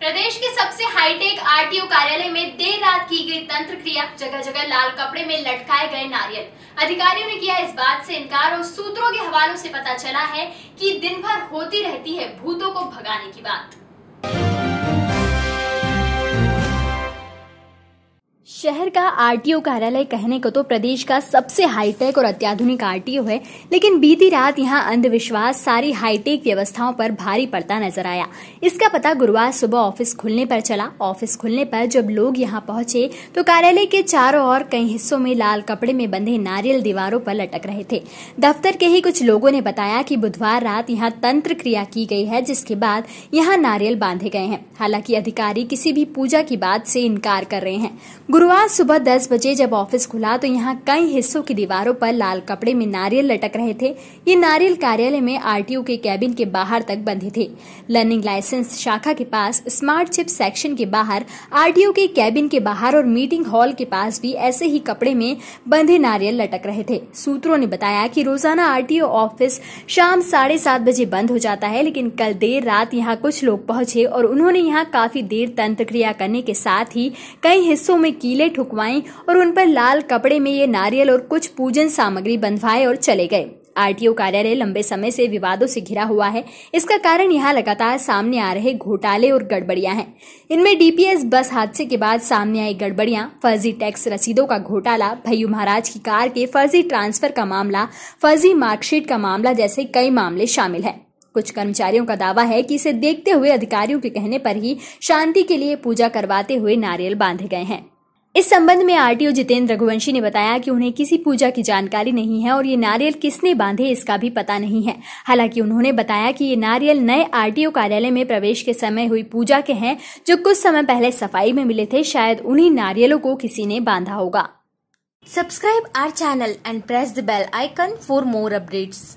प्रदेश के सबसे hi tech RTO कार्यालय में देर रात की गई तंत्र क्रिया जगह जगह लाल कपड़े में लटकाए गए नारियल। अधिकारियों ने किया इस बात से इनकार और सूत्रों के हवालों से पता चला है कि दिन भर होती रहती है भूतों को भगाने की बात। शहर का आरटीओ कार्यालय कहने को तो प्रदेश का सबसे हाईटेक और अत्याधुनिक आरटीओ है, लेकिन बीती रात यहाँ अंधविश्वास, सारी हाईटेक व्यवस्थाओं पर भारी पड़ता नज़र आया। इसका पता गुरुवार सुबह ऑफ़िस खुलने पर चला। ऑफ़िस खुलने पर जब लोग यहाँ पहुँचे तो कार्यालय के चारों ओर कई हिस्सों में लाल कपड़े में बंधे नारियल दीवारों पर लटक रहे थे। दफ्तर के ही कुछ लोगों ने बताया कि बुधवार रात यहाँ तंत्र क्रिया की गई है, जिसके बाद यहाँ नारियल बांधे गए हैं। हालाँकि अधिकारी किसी भी पूजा की बात से इनकार कर रहे हैं। गुरुवार सुबह 10 बजे जब ऑफ़िस खुला तो यहाँ कई हिस्सों की दीवारों पर लाल कपड़े में नारियल लटक रहे थे। ये नारियल कार्यालय में आरटीओ के कैबिन के बाहर तक बंधे थे। लर्निंग लाइसेंस शाखा के पास स्मार्ट चिप सेक्शन के बाहर, आरटीओ के कैबिन के बाहर और मीटिंग हॉल के पास भी ऐसे ही कपड़े में बंधे नारियल लटक रहे थे। सूत्रों ने बताया कि रोज़ाना आरटीओ ऑफ़िस शाम साढ़े सात बजे बंद हो जाता है, लेकिन कल देर रात यहाँ कुछ लोग पहुँचे और उन्होंने यहाँ काफ़ी देर तंत्र क्रिया करने के साथ ही कई हिस्सों में कीले ठुकवाई और उन पर लाल कपड़े में ये नारियल और कुछ पूजन सामग्री बंधवाए और चले गए। आरटीओ कार्यालय लंबे समय से विवादों से घिरा हुआ है। इसका कारण यहाँ लगातार सामने आ रहे घोटाले और गड़बड़ियाँ हैं। इनमें डीपीएस बस हादसे के बाद सामने आई गड़बड़ियाँ, फर्जी टैक्स रसीदों का घोटाला, भैयू महाराज की कार के फर्जी ट्रांसफ़र का मामला, फर्जी मार्कशीट का मामला जैसे कई मामले शामिल हैं। कुछ कर्मचारियों का दावा है कि इसे देखते हुए अधिकारियों के कहने पर ही शांति के लिए पूजा करवाते हुए नारियल बांधे गए हैं। इस संबंध में आरटीओ जितेंद्र रघुवंशी ने बताया कि उन्हें किसी पूजा की जानकारी नहीं है और ये नारियल किसने बांधे इसका भी पता नहीं है हालाँकि उन्होंने बताया कि ये नारियल नए आरटीओ कार्यालय में प्रवेश के समय हुई पूजा के हैं, जो कुछ समय पहले सफ़ाई में मिले थे, शायद उन्हीं नारियलों को किसी ने बांधा होगा Subscribe our channel and press the bell icon for more updates.